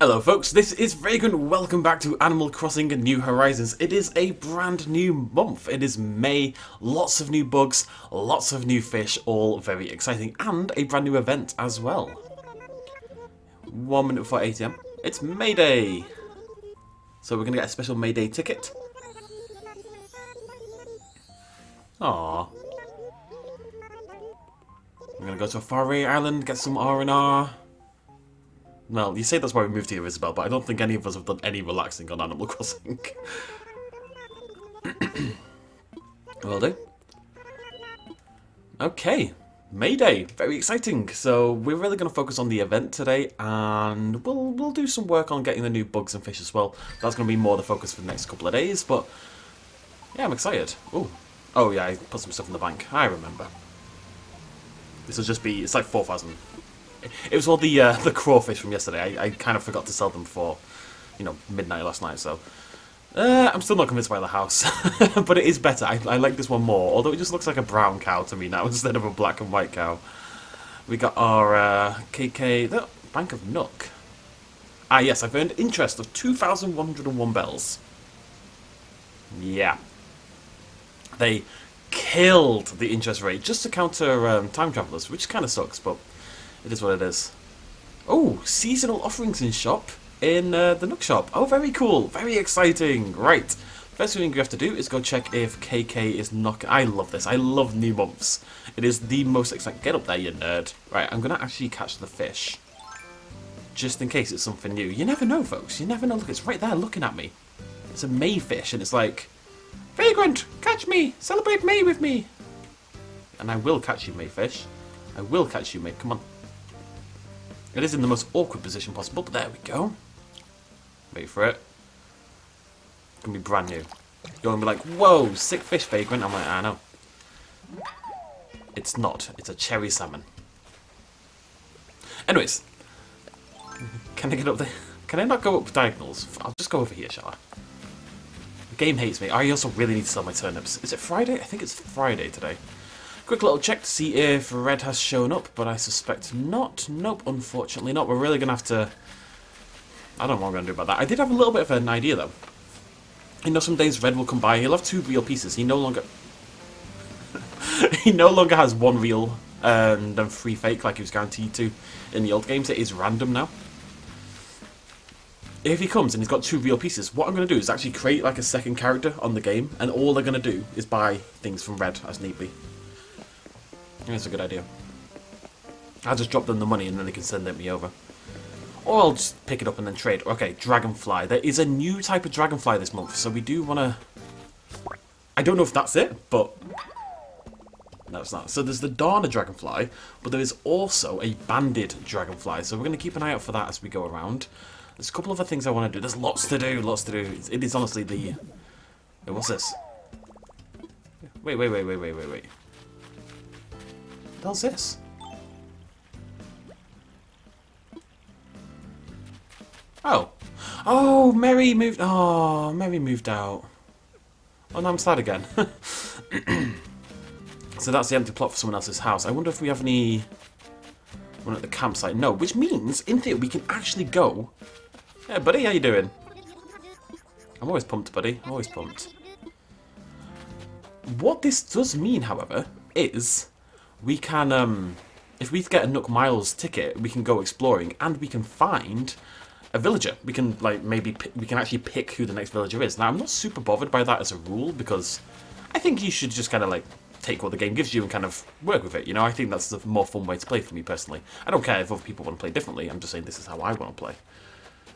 Hello folks, this is Vagrant, welcome back to Animal Crossing New Horizons. It is a brand new month, it is May, lots of new bugs, lots of new fish, all very exciting, and a brand new event as well. One minute before 8am, it's May Day! So we're going to get a special May Day ticket. We're going to go to a faraway island, get some R&R. Well, you say that's why we moved here, Isabelle, but I don't think any of us have done any relaxing on Animal Crossing. Will do. Okay, Mayday, very exciting. So we're really going to focus on the event today, and we'll we'll do some work on getting the new bugs and fish as well. That's going to be more the focus for the next couple of days, but yeah, I'm excited. Oh, oh yeah, I put some stuff in the bank. I remember. This will just be, it's like 4,000 it was all the uh, the crawfish from yesterday. I, I kind of forgot to sell them before, you know, midnight last night. So uh, I'm still not convinced by the house, but it is better. I, I like this one more. Although it just looks like a brown cow to me now instead of a black and white cow. We got our uh, KK the Bank of Nook. Ah yes, I've earned interest of 2,101 bells. Yeah. They killed the interest rate just to counter um, time travelers, which kind of sucks, but it is what it is. Oh, seasonal offerings in shop in uh, the Nook shop. Oh, very cool. Very exciting. Right. First thing we have to do is go check if KK is not... I love this. I love new months. It is the most exciting... Get up there, you nerd. Right, I'm going to actually catch the fish. Just in case it's something new. You never know, folks. You never know. Look, it's right there looking at me. It's a Mayfish, and it's like... Vagrant, catch me! Celebrate May with me! And I will catch you, Mayfish. I will catch you, mate. Come on. It is in the most awkward position possible, but there we go. Wait for it. It's going to be brand new. You're going to be like, whoa, sick fish vagrant. I'm like, I know. It's not. It's a cherry salmon. Anyways. Can I get up there? Can I not go up diagonals? I'll just go over here, shall I? The game hates me. I also really need to sell my turnips. Is it Friday? I think it's Friday today. Quick little check to see if red has shown up, but I suspect not. Nope, unfortunately not. We're really going to have to... I don't know what I'm going to do about that. I did have a little bit of an idea, though. You know, some days red will come by. He'll have two real pieces. He no longer... he no longer has one real um, and then three fake like he was guaranteed to in the old games. It is random now. If he comes and he's got two real pieces, what I'm going to do is actually create like a second character on the game, and all they're going to do is buy things from Red as need be. That's a good idea. I'll just drop them the money and then they can send it me over. Or I'll just pick it up and then trade. Okay, Dragonfly. There is a new type of Dragonfly this month, so we do want to... I don't know if that's it, but... No, it's not. So there's the Darner Dragonfly, but there is also a Banded Dragonfly, so we're going to keep an eye out for that as we go around. There's a couple of other things I want to do. There's lots to do, lots to do. It is honestly the... Wait, what's this? Wait, wait, wait, wait, wait, wait, wait. Hell's this? Oh. Oh, Mary moved... Oh, Mary moved out. Oh, no, I'm sad again. so that's the empty plot for someone else's house. I wonder if we have any... One at the campsite. No, which means, in theory, we can actually go... Yeah, buddy, how you doing? I'm always pumped, buddy. I'm always pumped. What this does mean, however, is we can, um, if we get a Nook Miles ticket, we can go exploring and we can find a villager. We can, like, maybe, we can actually pick who the next villager is. Now, I'm not super bothered by that as a rule because I think you should just kind of, like, take what the game gives you and kind of work with it. You know, I think that's the more fun way to play for me personally. I don't care if other people want to play differently. I'm just saying this is how I want to play.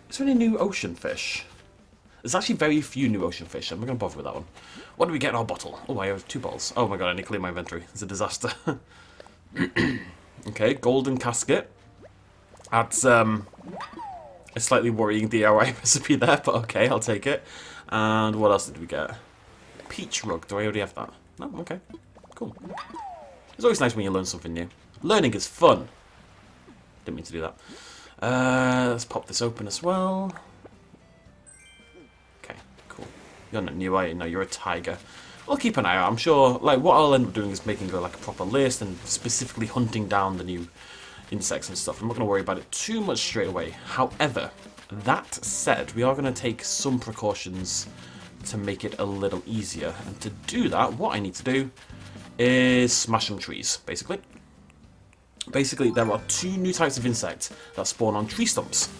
Is there any new ocean fish? There's actually very few new ocean fish. I'm not going to bother with that one. What do we get in our bottle? Oh, I have two bottles. Oh my god, I need to clear my inventory. It's a disaster. okay, golden casket. That's um, a slightly worrying DIY recipe there, but okay, I'll take it. And what else did we get? Peach rug. Do I already have that? No? Okay. Cool. It's always nice when you learn something new. Learning is fun. Didn't mean to do that. Uh, let's pop this open as well. You're not new, are you? No, you're a tiger. We'll keep an eye out. I'm sure, like, what I'll end up doing is making, uh, like, a proper list and specifically hunting down the new insects and stuff. I'm not going to worry about it too much straight away. However, That said, we are going to take some precautions to make it a little easier. And to do that, what I need to do is smash some trees, basically. Basically, there are two new types of insects that spawn on tree stumps.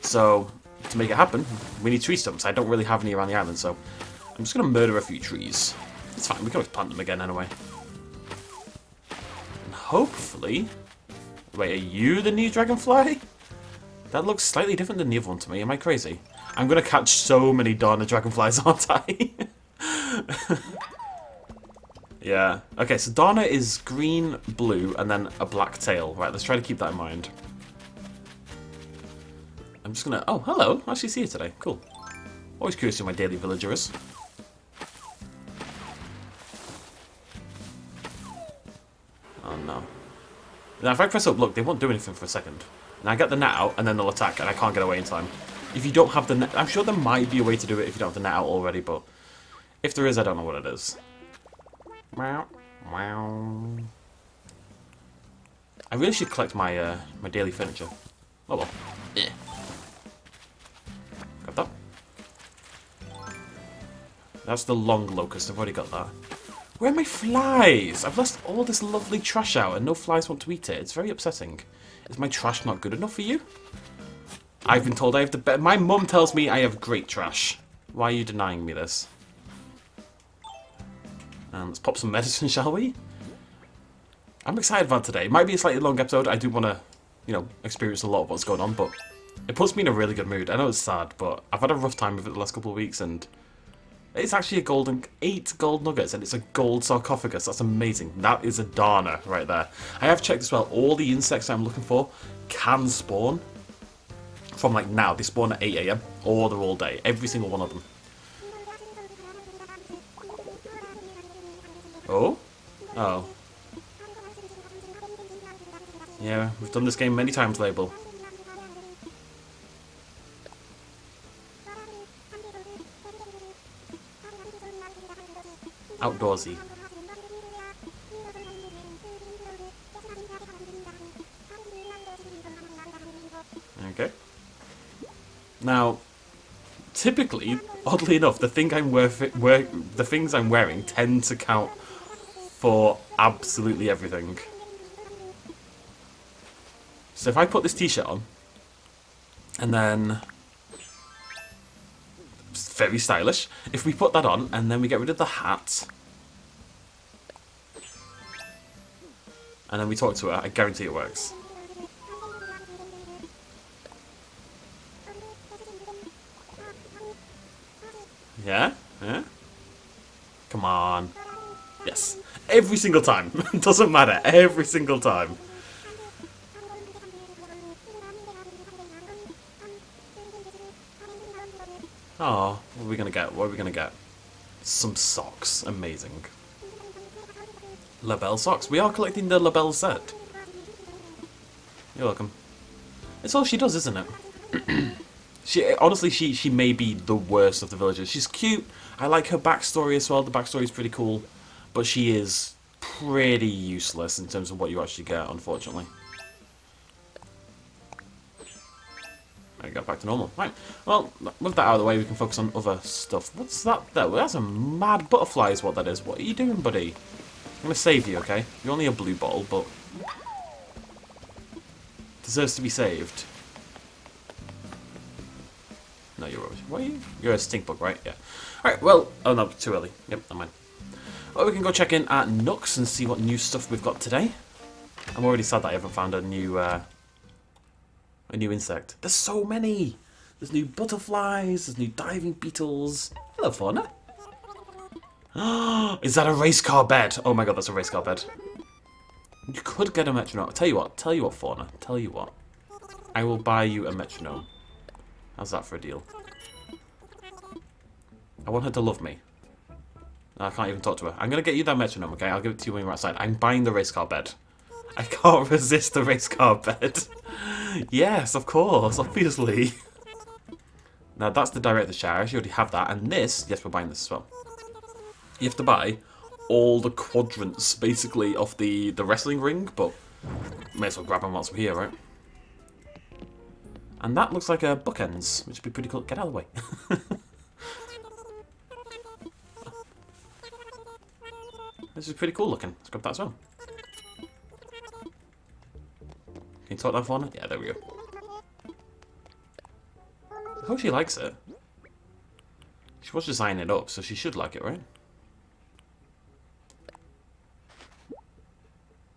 So, to make it happen, we need tree stumps. I don't really have any around the island, so I'm just going to murder a few trees. It's fine, we can always plant them again anyway. And hopefully... Wait, are you the new dragonfly? That looks slightly different than the other one to me. Am I crazy? I'm going to catch so many Darner dragonflies, aren't I? yeah. Okay, so Darner is green, blue, and then a black tail. Right, let's try to keep that in mind. I'm just to... Oh, hello. I actually see you today. Cool. Always curious who my daily villager is. Oh, no. Now, if I press up, look, they won't do anything for a second. And I get the net out, and then they'll attack, and I can't get away in time. If you don't have the net... I'm sure there might be a way to do it if you don't have the net out already, but... If there is, I don't know what it is. Wow. Wow. I really should collect my uh, my daily furniture. Oh well. Yeah. That's the long locust. I've already got that. Where are my flies? I've lost all this lovely trash out and no flies want to eat it. It's very upsetting. Is my trash not good enough for you? I've been told I have the best. My mum tells me I have great trash. Why are you denying me this? And let's pop some medicine, shall we? I'm excited about today. It might be a slightly long episode. I do want to, you know, experience a lot of what's going on, but it puts me in a really good mood. I know it's sad, but I've had a rough time with it the last couple of weeks, and it's actually a golden eight gold nuggets, and it's a gold sarcophagus. That's amazing. That is a Darner right there. I have checked as well. All the insects I'm looking for can spawn from like now. They spawn at 8 a.m. or they're all day. Every single one of them. Oh? Oh. Yeah, we've done this game many times, Labelle. Outdoorsy. Okay. Now, typically, oddly enough, the thing I'm the things I'm wearing tend to count for absolutely everything. So if I put this t-shirt on, and then very stylish. If we put that on and then we get rid of the hat, and then we talk to her, I guarantee it works. Yeah? Yeah? Come on. Yes. Every single time. Doesn't matter. Every single time. Oh, what are we gonna get? What are we gonna get? Some socks. Amazing. Labelle socks. We are collecting the Labelle set. You're welcome. It's all she does, isn't it? she honestly, she she may be the worst of the villagers. She's cute. I like her backstory as well. The backstory is pretty cool, but she is pretty useless in terms of what you actually get, unfortunately. I got back to normal. Right. Well, with that out of the way, we can focus on other stuff. What's that there? That's a mad butterfly is what that is. What are you doing, buddy? I'm going to save you, okay? You're only a blue bottle, but... Deserves to be saved. No, you're rubbish. What are you? You're a stink bug, right? Yeah. Alright, well... Oh, no, too early. Yep, never mind. Well, we can go check in at Nooks and see what new stuff we've got today. I'm already sad that I haven't found a new... Uh, a new insect. There's so many! There's new butterflies, there's new diving beetles. Hello, fauna. Is that a race car bed? Oh my god, that's a race car bed. You could get a metronome. Tell you what, tell you what, fauna. Tell you what. I will buy you a metronome. How's that for a deal? I want her to love me. I can't even talk to her. I'm going to get you that metronome, okay? I'll give it to you when you're outside. I'm buying the race car bed. I can't resist the race car bed. Yes, of course, obviously. now that's the director's chair. You already have that. And this, yes, we're buying this as well. You have to buy all the quadrants, basically, of the, the wrestling ring, but may as well grab them whilst we're here, right? And that looks like a bookends, which would be pretty cool. Get out of the way. this is pretty cool looking. Let's grab that as well. Can you talk that for? Yeah, there we go. I hope she likes it. She was just designing it up, so she should like it, right?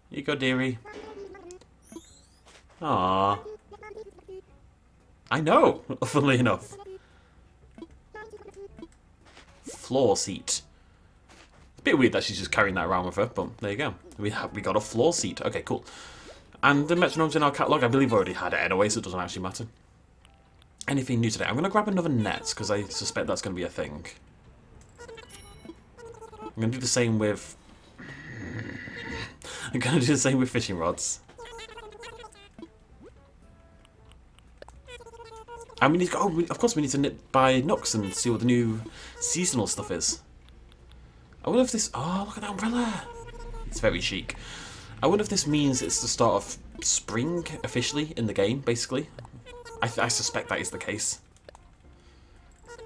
You go, dearie. Ah. I know, funnily enough. Floor seat. It's a bit weird that she's just carrying that around with her, but there you go. We have we got a floor seat. Okay, cool. And the metronome's in our catalogue. I believe we already had it anyway, so it doesn't actually matter. Anything new today? I'm going to grab another net, because I suspect that's going to be a thing. I'm going to do the same with... I'm going to do the same with fishing rods. I mean, oh, of course we need to nip by Nooks and see what the new seasonal stuff is. I wonder if this... Oh, look at that umbrella! It's very chic. I wonder if this means it's the start of spring, officially, in the game, basically. I, I suspect that is the case.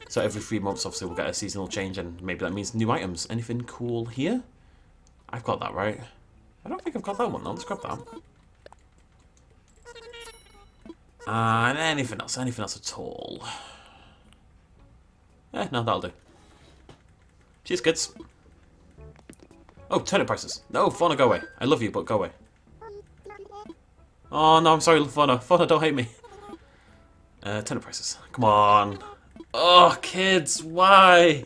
So every three months, obviously, we'll get a seasonal change, and maybe that means new items. Anything cool here? I've got that, right? I don't think I've got that one, though. Let's grab that. And anything else, anything else at all. Eh, no, that'll do. Cheers, kids. Oh, turnip prices. No, Fauna, go away. I love you, but go away. Oh, no, I'm sorry, Fauna. Fauna, don't hate me. Uh, turnip prices. Come on. Oh, kids, why?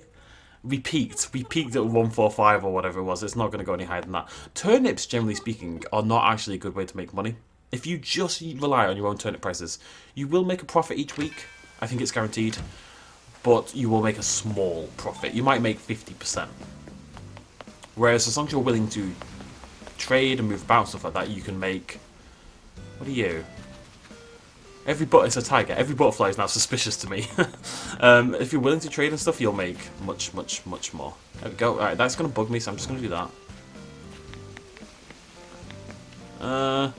We peaked. We peaked at 145 or whatever it was. It's not going to go any higher than that. Turnips, generally speaking, are not actually a good way to make money. If you just rely on your own turnip prices, you will make a profit each week. I think it's guaranteed. But you will make a small profit. You might make 50%. Whereas as long as you're willing to trade and move about stuff like that, you can make... What are you? Every but it's a tiger. Every butterfly is now suspicious to me. um, if you're willing to trade and stuff, you'll make much, much, much more. There we go. Alright, that's going to bug me, so I'm just going to do that. Uh,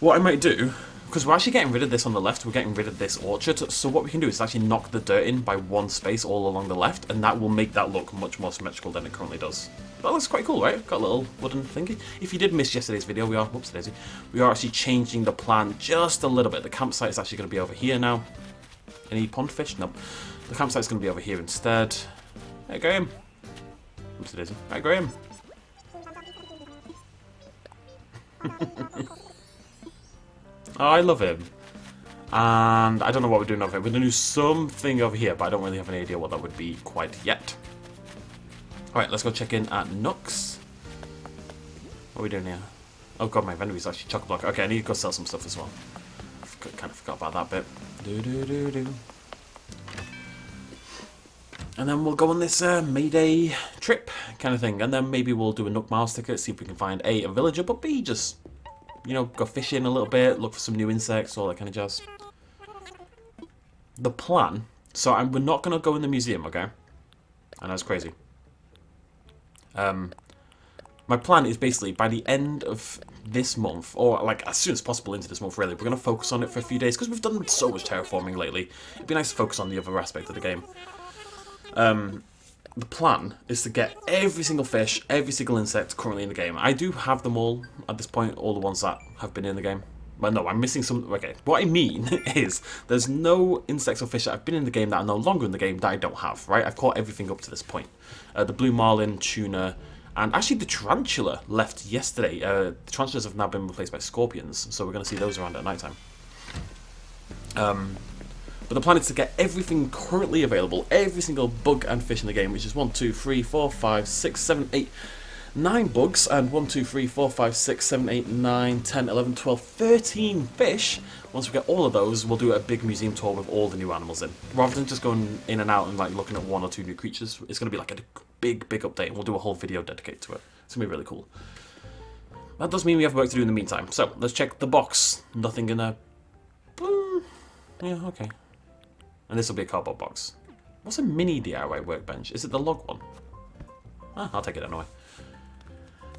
what I might do because we're actually getting rid of this on the left, we're getting rid of this orchard, so what we can do is actually knock the dirt in by one space all along the left, and that will make that look much more symmetrical than it currently does. That looks quite cool, right? Got a little wooden thingy. If you did miss yesterday's video, we are, whoops daisy, we are actually changing the plan just a little bit. The campsite is actually going to be over here now. Any pond fish? Nope. The campsite is going to be over here instead. Hey, Graham. Whoops daisy. Hey, Graham. Oh, I love him. And I don't know what we're doing over here. We're going to do something over here, but I don't really have any idea what that would be quite yet. Alright, let's go check in at Nooks. What are we doing here? Oh god, my inventory's actually chock-a-block. Okay, I need to go sell some stuff as well. I kind of forgot about that bit. Do do do do. And then we'll go on this uh, Mayday trip kind of thing. And then maybe we'll do a Nook Miles ticket, see if we can find A, a villager, but B, just you know, go fishing a little bit, look for some new insects, all that kind of jazz. The plan, so I'm, we're not going to go in the museum, okay? Know it's crazy. Um, my plan is basically by the end of this month, or like as soon as possible into this month really, we're going to focus on it for a few days because we've done so much terraforming lately. It'd be nice to focus on the other aspect of the game. Um, the plan is to get every single fish, every single insect currently in the game. I do have them all at this point, all the ones that have been in the game. But no, I'm missing some... Okay, what I mean is there's no insects or fish that have been in the game that are no longer in the game that I don't have, right? I've caught everything up to this point. Uh, the blue marlin, tuna, and actually the tarantula left yesterday. Uh, the tarantulas have now been replaced by scorpions, so we're going to see those around at night time. Um, but the plan is to get everything currently available, every single bug and fish in the game, which is 1, 2, 3, 4, 5, 6, 7, 8, 9 bugs, and 1, 2, 3, 4, 5, 6, 7, 8, 9, 10, 11, 12, 13 fish. Once we get all of those, we'll do a big museum tour with all the new animals in. Rather than just going in and out and like looking at one or two new creatures, it's going to be like a big, big update, and we'll do a whole video dedicated to it. It's going to be really cool. That does mean we have work to do in the meantime. So, let's check the box. Nothing in there. Hmm. Yeah, okay. And this will be a cardboard box. What's a mini DIY workbench? Is it the log one? Ah, I'll take it anyway.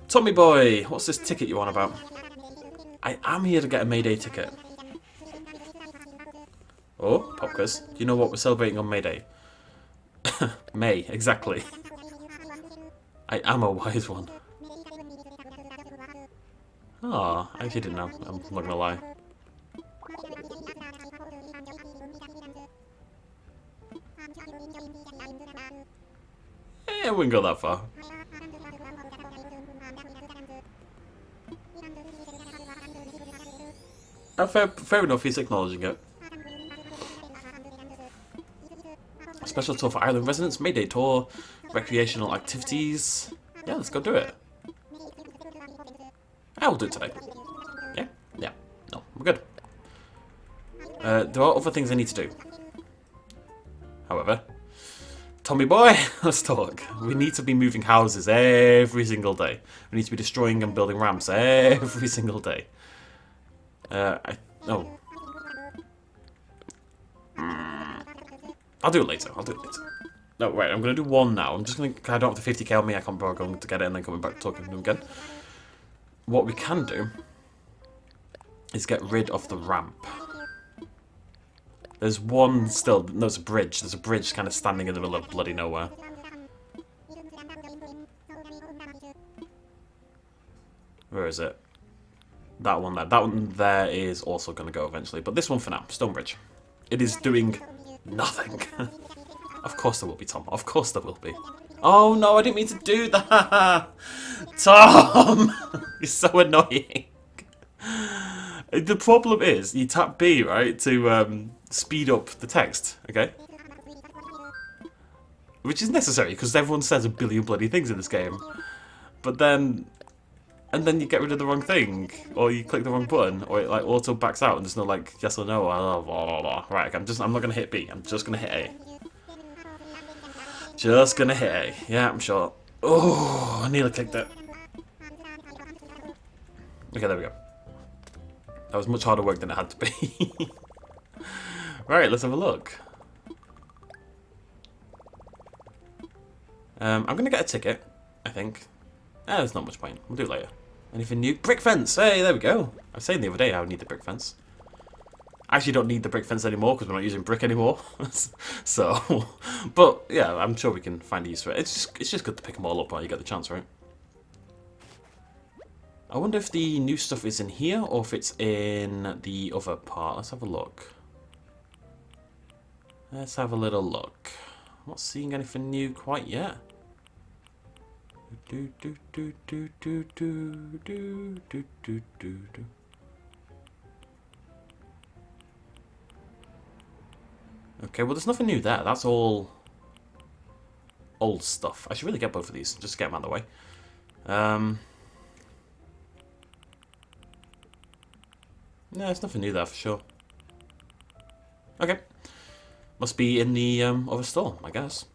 Tommy boy, what's this ticket you want about? I am here to get a Mayday ticket. Oh, pop. Do you know what we're celebrating on May Day? May, exactly. I am a wise one. Oh, I actually didn't know. I'm not gonna lie. Eh, I wouldn't go that far. Uh, fair, fair enough, he's acknowledging it. Special tour for island residents, Mayday tour, recreational activities. Yeah, let's go do it. I will do it today. Yeah? Yeah. No, we're good. Uh, there are other things I need to do. Tommy boy, let's talk. We need to be moving houses every single day. We need to be destroying and building ramps every single day. Uh, I, oh. Mm. I'll do it later. I'll do it later. No, wait, I'm going to do one now. I'm just going to... I don't have the 50k on me. I can't bother going to get it and then coming back to talking to them again. What we can do is get rid of the ramp. There's one still... No, there's a bridge. There's a bridge kind of standing in the middle of bloody nowhere. Where is it? That one there. That one there is also going to go eventually. But this one for now, Stonebridge. It is doing nothing. of course there will be, Tom. Of course there will be. Oh no, I didn't mean to do that! Tom! You're so annoying. The problem is, you tap B, right, to um, speed up the text, okay? Which is necessary, because everyone says a billion bloody things in this game. But then and then you get rid of the wrong thing, or you click the wrong button, or it like auto backs out and there's no like yes or no. Oh, blah, blah, blah, blah. Right, I'm just I'm not gonna hit B. I'm just gonna hit A. Just gonna hit A. Yeah, I'm sure. Oh, I nearly clicked it. Okay, there we go. That was much harder work than it had to be. right, let's have a look. Um, I'm gonna get a ticket, I think. Eh, there's not much point. We'll do it later. Anything new? Brick fence! Hey, there we go. I was saying the other day I would need the brick fence. I actually don't need the brick fence anymore because we're not using brick anymore. so, but yeah, I'm sure we can find a use for it. It's just, it's just good to pick them all up while you get the chance, right? I wonder if the new stuff is in here or if it's in the other part. Let's have a look. Let's have a little look. I'm not seeing anything new quite yet. Okay, well there's nothing new there. That's all old stuff. I should really get both of these, just get them out of the way. Um, no, there's nothing new there for sure. Okay. Must be in the um, other store, I guess.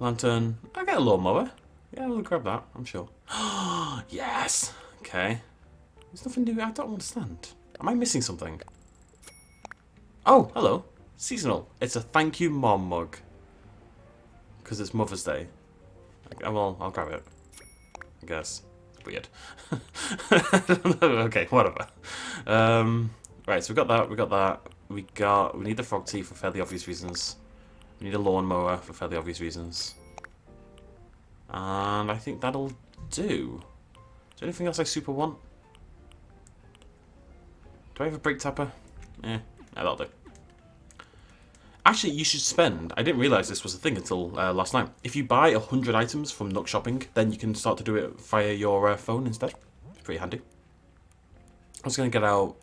Lantern. I get a lawnmower. Yeah, we'll grab that, I'm sure. yes! Okay. There's nothing new. I don't understand. Am I missing something? Oh, hello. Seasonal. It's a thank you mom mug. Because it's Mother's Day. Well, I'll grab it. I guess. Weird. okay, whatever. Um, right, so we got that, we got that. We got, we need the frog tee for fairly obvious reasons. We need a lawnmower for fairly obvious reasons. And I think that'll do. Is there anything else I super want? Do I have a brake tapper? Eh, that'll do. Actually, you should spend, I didn't realise this was a thing until uh, last night. If you buy 100 items from Nook Shopping, then you can start to do it via your uh, phone instead. Pretty handy. I was going to get out...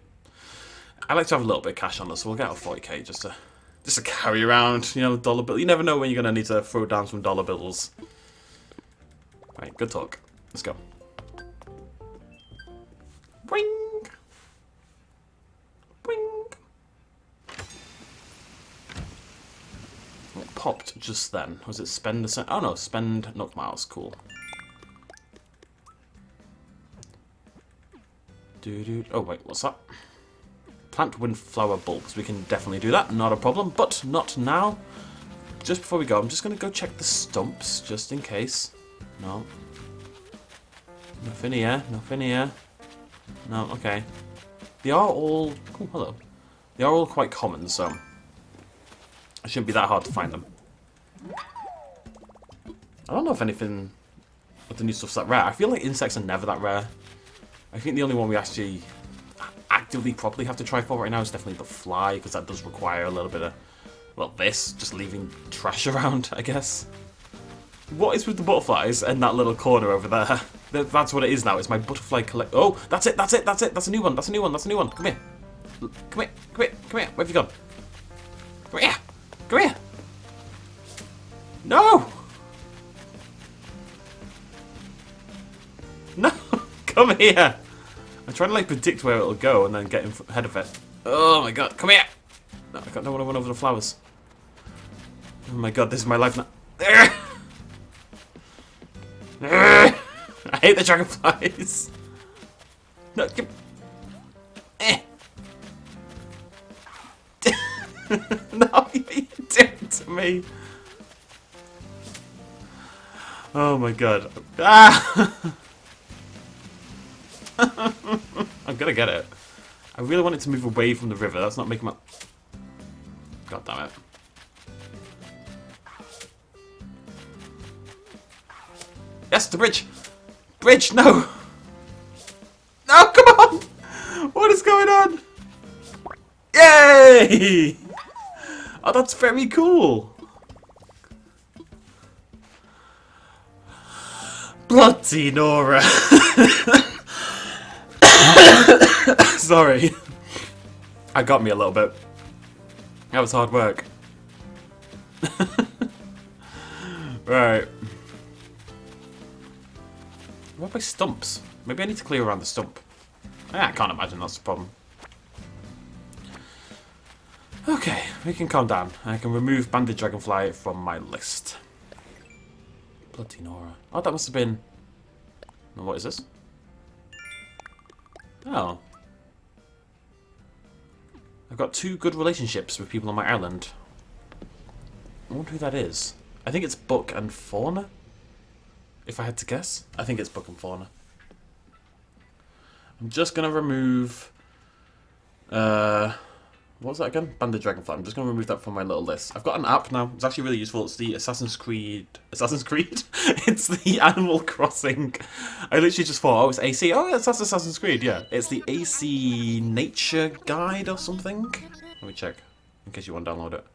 I like to have a little bit of cash on us, so we'll get out 40k just to just to carry around, you know, dollar bill. You never know when you're going to need to throw down some dollar bills. Right, good talk. Let's go. Just then. Was it spend cent? Oh no, spend Nook Miles. Cool. Do do. Oh wait, what's that? Plant windflower bulbs. We can definitely do that, not a problem, but not now. Just before we go, I'm just going to go check the stumps, just in case. No. Nothing here, nothing here. No, okay. They are all... Oh, hello. They are all quite common, so... It shouldn't be that hard to find them. I don't know if anything with the new stuff's that rare. I feel like insects are never that rare. I think the only one we actually actively properly have to try for right now is definitely the fly, because that does require a little bit of, well, this, just leaving trash around, I guess. What is with the butterflies and that little corner over there? That's what it is now. It's my butterfly collect. Oh, that's it. That's it. That's it. That's a new one. That's a new one. That's a new one. Come here. Come here. Come here. Come here. Where have you gone? Come here. Come here. No. No. Come here. I'm trying to like predict where it'll go and then get in ahead of it. Oh my god. Come here. No, I don't want to run over the flowers. Oh my god. This is my life now. I hate the dragonflies. No, give... Eh. no, you did it to me. Oh my god. Ah! I'm gonna get it. I really want it to move away from the river. That's not making my... God damn it. Yes, the bridge! Bridge, no! No, come on! What is going on? Yay! Oh, that's very cool! Bloody Nora! Sorry. I got me a little bit. That was hard work. right. What about stumps? Maybe I need to clear around the stump. I can't imagine that's the problem. Okay, we can calm down. I can remove Banded Dragonfly from my list. Bloody Nora. Oh, that must have been... What is this? Oh. I've got two good relationships with people on my island. I wonder who that is. I think it's Book and Fauna? if I had to guess. I think it's Book and Fauna. I'm just going to remove... Uh, what was that again? Banded Dragonfly. I'm just going to remove that from my little list. I've got an app now. It's actually really useful. It's the Assassin's Creed... Assassin's Creed? it's the Animal Crossing. I literally just thought, oh, it's AC. Oh, yes, that's Assassin's Creed, yeah. It's the AC Nature Guide or something. Let me check, in case you want to download it.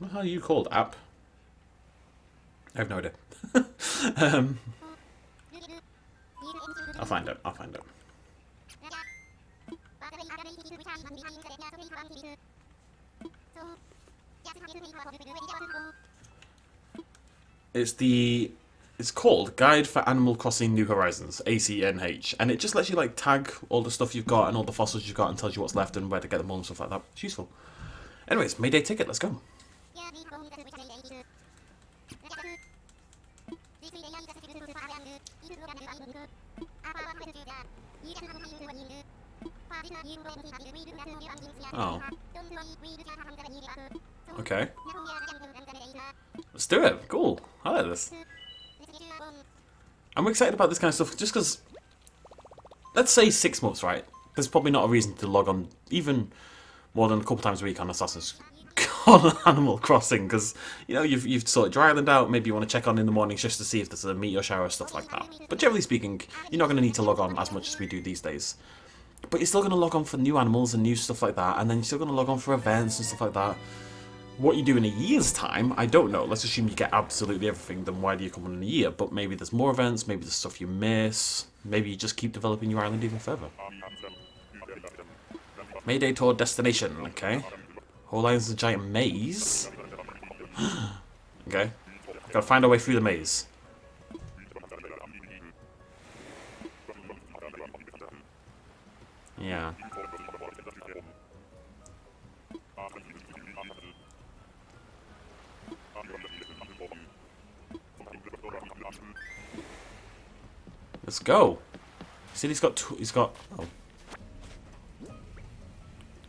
What are you called? App? I have no idea. um, I'll find it. I'll find it. It's the it's called Guide for Animal Crossing New Horizons, ACNH, and it just lets you like tag all the stuff you've got and all the fossils you've got and tells you what's left and where to get them all and stuff like that. It's useful. Anyways, Mayday ticket, let's go. Oh. Okay. Let's do it. Cool. I like this. I'm excited about this kind of stuff just because, let's say six months, right? There's probably not a reason to log on even more than a couple times a week on Assassin's on Animal Crossing because you know you've you've sorted your island out. Maybe you want to check on in the mornings just to see if there's a meteor shower stuff like that. But generally speaking, you're not going to need to log on as much as we do these days. But you're still going to log on for new animals and new stuff like that, and then you're still going to log on for events and stuff like that. What you do in a year's time, I don't know. Let's assume you get absolutely everything, then why do you come on in a year? But maybe there's more events, maybe there's stuff you miss, maybe you just keep developing your island even further. Mayday Tour Destination, okay. Whole island's a giant maze. okay. Gotta find our way through the maze. Yeah. Let's go. Said he's got two, he's got oh.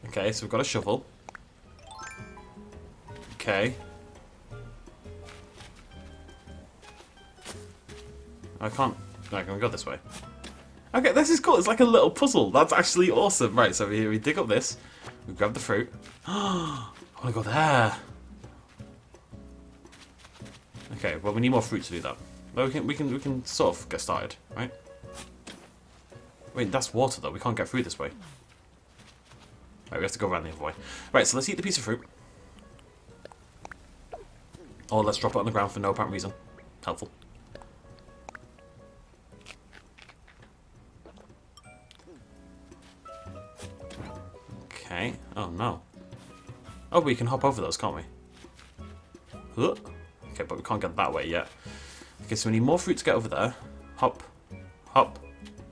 Okay, so we've got a shovel. Okay. I can't... I can go this way. Okay, this is cool. It's like a little puzzle. That's actually awesome. Right, so we, we dig up this. We grab the fruit. I want to go there. Okay, well, we need more fruit to do that. But we can, we can, we can sort of get started, right? Wait, that's water, though. We can't get through this way. Right, we have to go around the other way. Right, so let's eat the piece of fruit. Or let's drop it on the ground for no apparent reason. Helpful. Okay. Oh no. Oh, we can hop over those, can't we? Okay, but we can't get that way yet. Okay, so we need more fruit to get over there. Hop. Hop.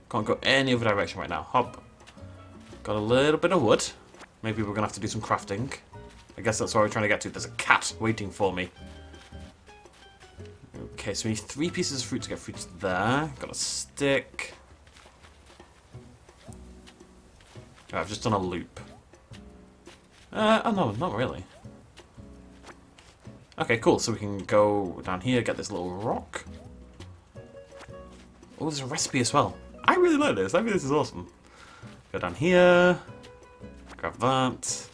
Can't go any other direction right now. Hop. Got a little bit of wood. Maybe we're going to have to do some crafting. I guess that's where we're trying to get to. There's a cat waiting for me. Okay, so we need three pieces of fruit to get fruit there. Got a stick. I've just done a loop. Uh, oh no, not really. Okay, cool. So we can go down here, get this little rock. Oh, there's a recipe as well. I really like this. I think this is awesome. Go down here. Grab that.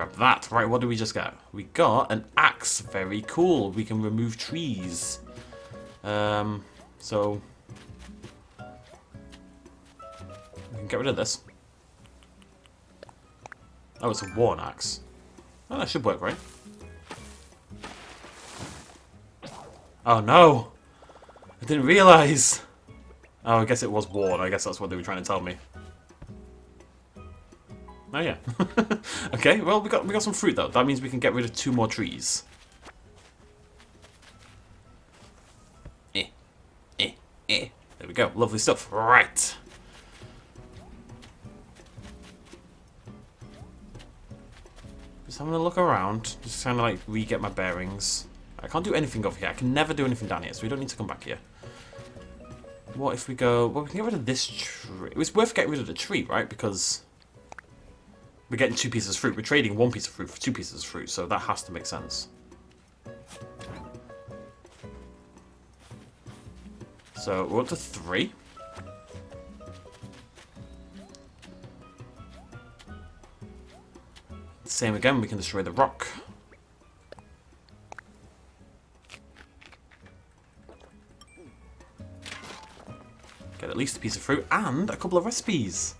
Grab that. Right, what did we just get? We got an axe. Very cool. We can remove trees. Um, so... We can get rid of this. Oh, it's a worn axe. Oh, that should work, right? Oh no! I didn't realise! Oh, I guess it was worn. I guess that's what they were trying to tell me. Oh yeah. okay, well we got we got some fruit though. That means we can get rid of two more trees. Eh. Eh. Eh. There we go. Lovely stuff. Right. Just having a look around. Just kind of like re-get my bearings. I can't do anything over here. I can never do anything down here, so we don't need to come back here. What if we go... Well, we can get rid of this tree. It was worth getting rid of the tree, right? Because we're getting two pieces of fruit. We're trading one piece of fruit for two pieces of fruit, so that has to make sense. So we're up to three. Same again, we can destroy the rock. Get at least a piece of fruit and a couple of recipes.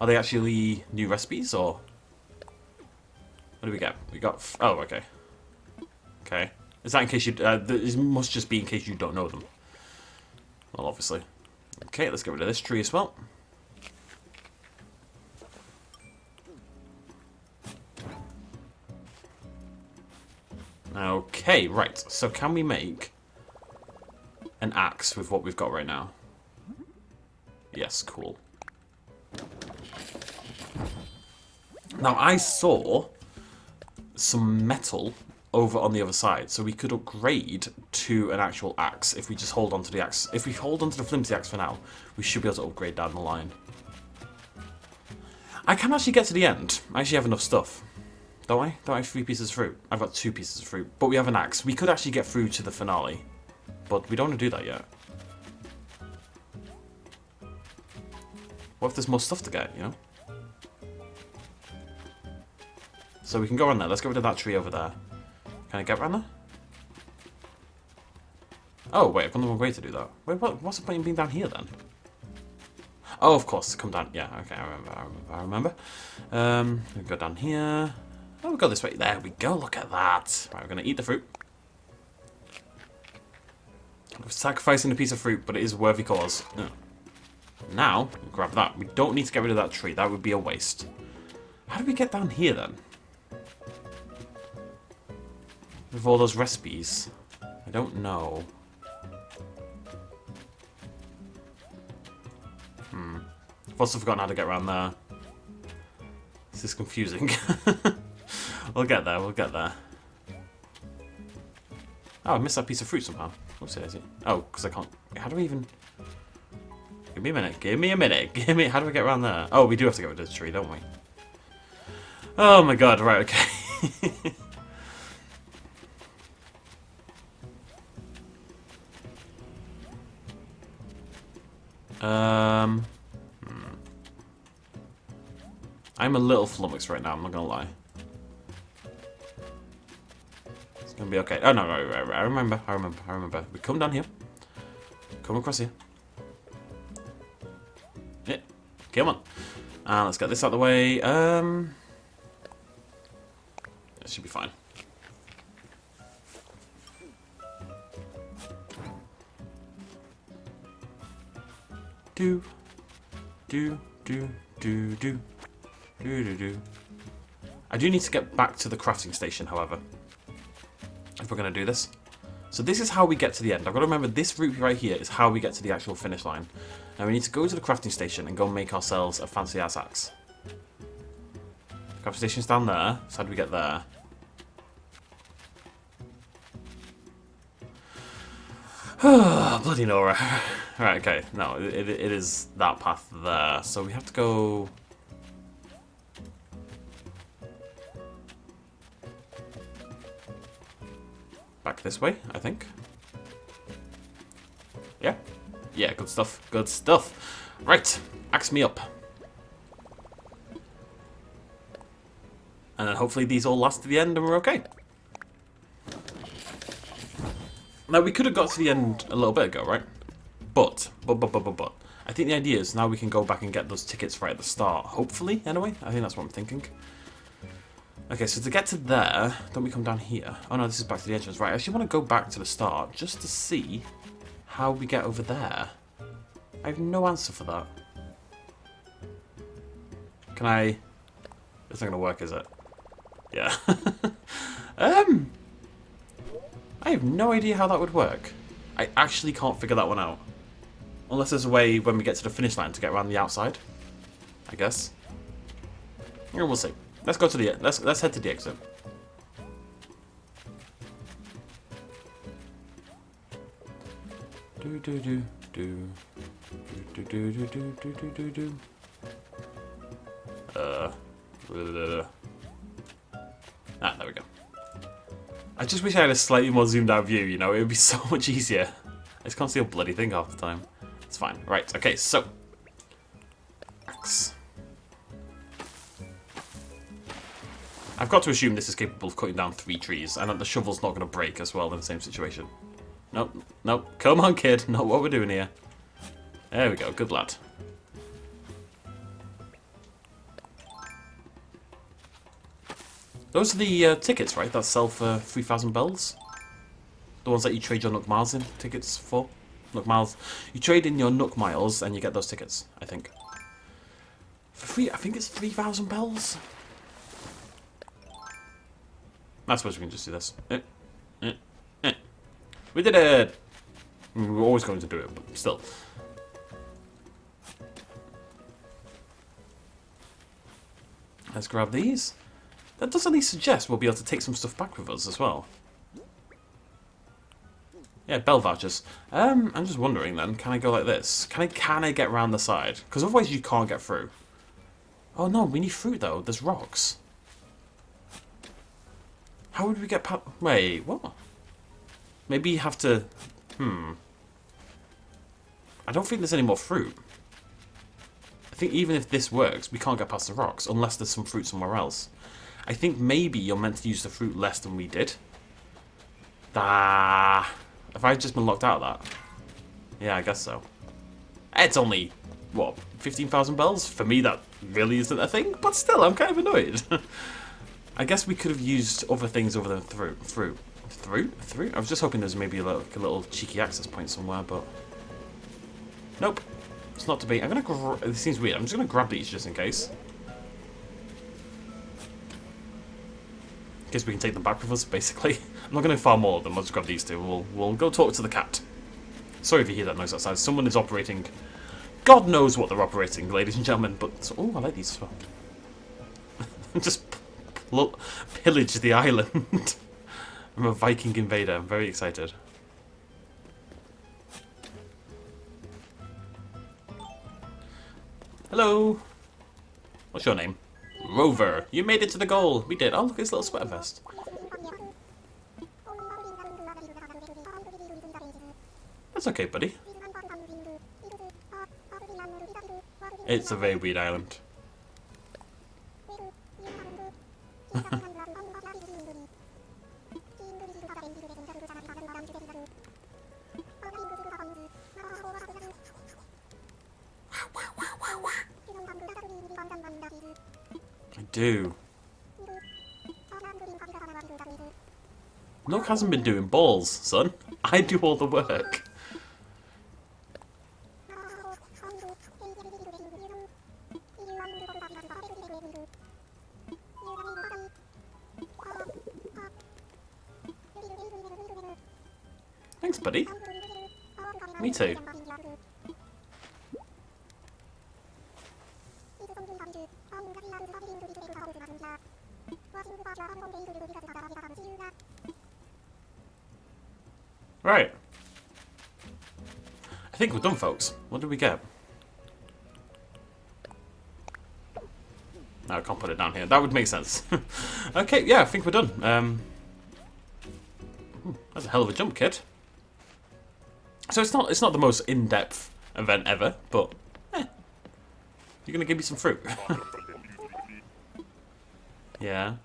Are they actually new recipes or? What do we get? We got. oh, okay. Okay. Is that in case you? Uh, this must just be in case you don't know them. Well, obviously. Okay, let's get rid of this tree as well. Okay, right. So can we make an axe with what we've got right now? Yes, cool. Now, I saw some metal over on the other side, so we could upgrade to an actual axe if we just hold on to the axe. If we hold on to the flimsy axe for now, we should be able to upgrade down the line. I can actually get to the end. I actually have enough stuff. Don't I? Don't I have three pieces of fruit? I've got two pieces of fruit, but we have an axe. We could actually get through to the finale, but we don't want to do that yet. What if there's more stuff to get, you know? So we can go around there. Let's get rid of that tree over there. Can I get around there? Oh, wait, I've gone the wrong way to do that. Wait, what, what's the point in being down here then? Oh, of course, come down. Yeah, okay, I remember, I remember. Um, we go down here. Oh, we go this way. There we go, look at that. Right, we're going to eat the fruit. We're sacrificing a piece of fruit, but it is a worthy cause. Now, grab that. We don't need to get rid of that tree. That would be a waste. How do we get down here then? With all those recipes? I don't know. Hmm. I've also forgotten how to get around there. This is confusing. we'll get there, we'll get there. Oh, I missed that piece of fruit somehow. What's it? Oh, because I can't... How do we even... Give me a minute. Give me a minute. Give me. How do we get around there? Oh, we do have to get rid of the tree, don't we? Oh my god. Right. Okay. Um, hmm. I'm a little flummoxed right now, I'm not gonna lie. It's gonna be okay. Oh, no, right, right. I remember, I remember, I remember. We come down here. Come across here. Yeah, come on. And let's get this out of the way. Um, it should be fine. Do, do, do, do, do, do, do, do. I do need to get back to the crafting station, however, if we're going to do this. So this is how we get to the end. I've got to remember this route right here is how we get to the actual finish line. Now we need to go to the crafting station and go make ourselves a fancy ass axe. Crafting station's down there, so how do we get there? Bloody Nora. right, okay. No, it, it is that path there. So we have to go... Back this way, I think. Yeah? Yeah, good stuff. Good stuff. Right, axe me up. And then hopefully these all last to the end and we're okay. Now, we could have got to the end a little bit ago, right? But, but, but, but, but, but. I think the idea is now we can go back and get those tickets right at the start. Hopefully, anyway. I think that's what I'm thinking. Okay, so to get to there, don't we come down here? Oh no, this is back to the entrance. Right, I actually want to go back to the start just to see how we get over there. I have no answer for that. Can I... It's not going to work, is it? Yeah. um... I have no idea how that would work. I actually can't figure that one out. Unless there's a way when we get to the finish line to get around the outside. I guess. Yeah, we'll see. Let's go to the let's let's head to the exit. Do do do do do do do do do do do do. Uh. Ah, I just wish I had a slightly more zoomed out view, you know, it would be so much easier. I just can't see a bloody thing half the time. It's fine. Right, okay, so. Axe. I've got to assume this is capable of cutting down three trees, and that the shovel's not going to break as well in the same situation. Nope, nope. Come on, kid. Not what we're doing here. There we go. Good lad. Those are the uh, tickets, right, that sell for 3,000 bells? The ones that you trade your Nook Miles in tickets for? Nook Miles. You trade in your Nook Miles and you get those tickets, I think. For free, I think it's 3,000 bells? I suppose we can just do this. Eh, eh, eh. We did it! we were always going to do it, but still. Let's grab these. That does at least suggest we'll be able to take some stuff back with us as well. Yeah, bell vouchers. Um, I'm just wondering then, can I go like this? Can I can I get around the side? Because otherwise you can't get through. Oh no, we need fruit though. There's rocks. How would we get past... Wait, what? Maybe you have to... Hmm. I don't think there's any more fruit. I think even if this works, we can't get past the rocks unless there's some fruit somewhere else. I think maybe you're meant to use the fruit less than we did. Ah, have I just been locked out of that? Yeah, I guess so. It's only, what, 15,000 bells? For me, that really isn't a thing, but still, I'm kind of annoyed. I guess we could have used other things other than fruit. Fruit? Through? Through? I was just hoping there's maybe a little, a little cheeky access point somewhere, but... Nope. It's not to be. I'm gonna... This seems weird. I'm just gonna grab these just in case. Guess we can take them back with us, basically. I'm not going to farm all of them, I'll just grab these two. We'll, we'll go talk to the cat. Sorry if you hear that noise outside. Someone is operating... God knows what they're operating, ladies and gentlemen, but... Oh, I like these just pillage the island. I'm a Viking invader. I'm very excited. Hello. What's your name? Rover, you made it to the goal. We did. Oh, look at his little sweater vest. That's okay, buddy. It's a very weird island. do. Nook hasn't been doing balls, son. I do all the work. Thanks, buddy. Me too. Think we're done, folks. What did we get? No, I can't put it down here. That would make sense. okay, yeah, I think we're done. Um, hmm, that's a hell of a jump, kid. So it's not it's not the most in-depth event ever, but eh, you're gonna give me some fruit. yeah.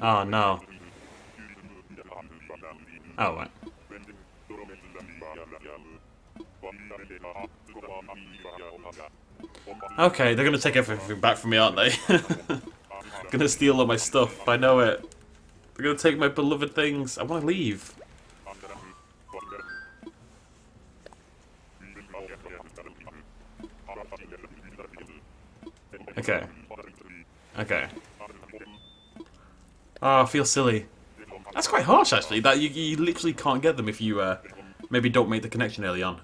Oh no. Oh right. Okay, they're gonna take everything back from me, aren't they? gonna steal all my stuff. I know it. They're gonna take my beloved things. I want to leave. Okay. Okay. Oh, I feel silly. That's quite harsh, actually. That you, you literally can't get them if you uh, maybe don't make the connection early on.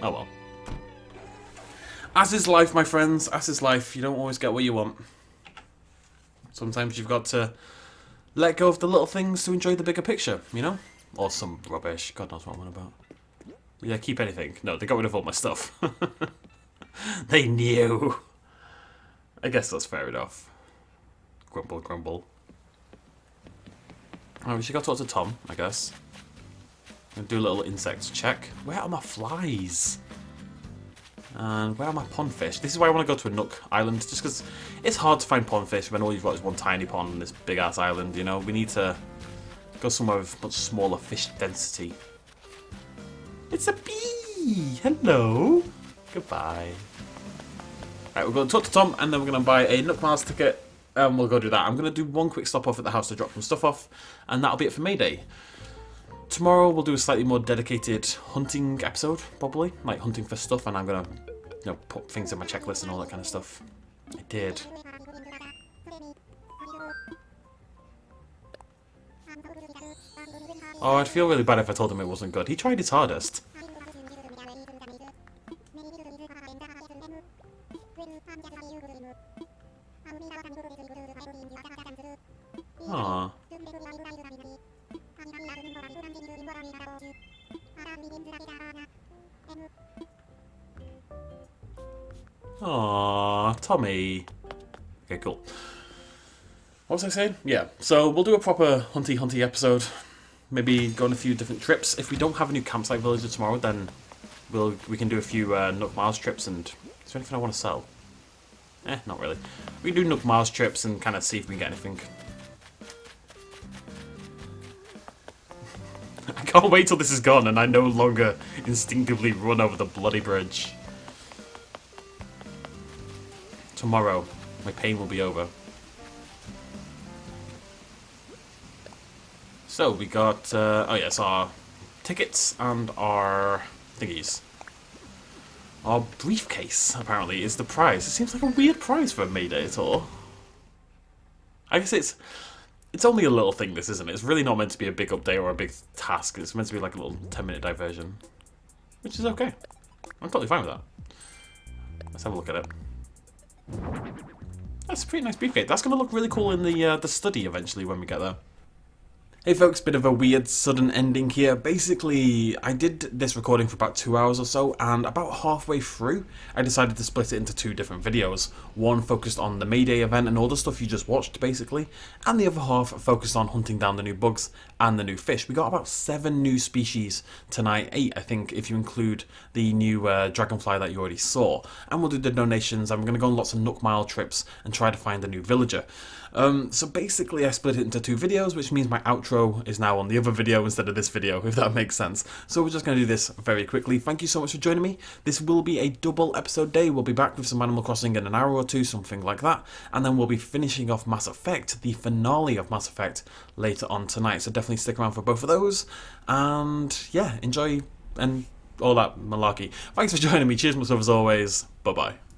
Oh well. As is life, my friends. As is life. You don't always get what you want. Sometimes you've got to let go of the little things to enjoy the bigger picture, you know? Or some rubbish. God knows what I'm on about. Yeah, keep anything. No, they got rid of all my stuff. they knew. I guess that's fair enough. Grumble, grumble. Oh, we should go talk to Tom, I guess. And do a little insect check. Where are my flies? And where are my pond fish? This is why I want to go to a Nook Island, just because it's hard to find pond fish when all you've got is one tiny pond on this big-ass island, you know? We need to go somewhere with much smaller fish density. It's a bee! Hello! Goodbye. Right, we're going to talk to Tom, and then we're going to buy a Nook Miles ticket, and we'll go do that. I'm going to do one quick stop off at the house to drop some stuff off, and that'll be it for Mayday. Tomorrow we'll do a slightly more dedicated hunting episode, probably, like hunting for stuff, and I'm going to, you know, put things in my checklist and all that kind of stuff. I did. Oh, I'd feel really bad if I told him it wasn't good. He tried his hardest. Tommy. Okay, cool. What was I saying? Yeah, so we'll do a proper hunty hunty episode. Maybe go on a few different trips. If we don't have a new campsite villager tomorrow, then we'll we can do a few uh, Nook Miles trips. And is there anything I want to sell? Eh, not really. We can do Nook Miles trips and kind of see if we can get anything. I can't wait till this is gone and I no longer instinctively run over the bloody bridge. Tomorrow, my pain will be over. So we got, uh, oh yes, our tickets and our thingies. Our briefcase, apparently, is the prize. It seems like a weird prize for a Mayday all. I guess it's it's only a little thing, this, isn't it? It's really not meant to be a big update or a big task. It's meant to be like a little 10-minute diversion. Which is okay. I'm totally fine with that. Let's have a look at it. That's a pretty nice briefcase. That's going to look really cool in the uh, the study eventually when we get there. Hey folks, bit of a weird sudden ending here. Basically, I did this recording for about two hours or so, and about halfway through, I decided to split it into two different videos. One focused on the Mayday event and all the stuff you just watched, basically, and the other half focused on hunting down the new bugs and the new fish. We got about seven new species tonight, eight I think, if you include the new uh, dragonfly that you already saw. And we'll do the donations, we're going to go on lots of Nook Mile trips and try to find a new villager. Um, so basically, I split it into two videos, which means my outro is now on the other video instead of this video, if that makes sense. So we're just going to do this very quickly. Thank you so much for joining me. This will be a double episode day. We'll be back with some Animal Crossing in an hour or two, something like that. And then we'll be finishing off Mass Effect, the finale of Mass Effect, later on tonight. So definitely stick around for both of those. And yeah, enjoy and all that malarkey. Thanks for joining me. Cheers, myself as always. Bye bye.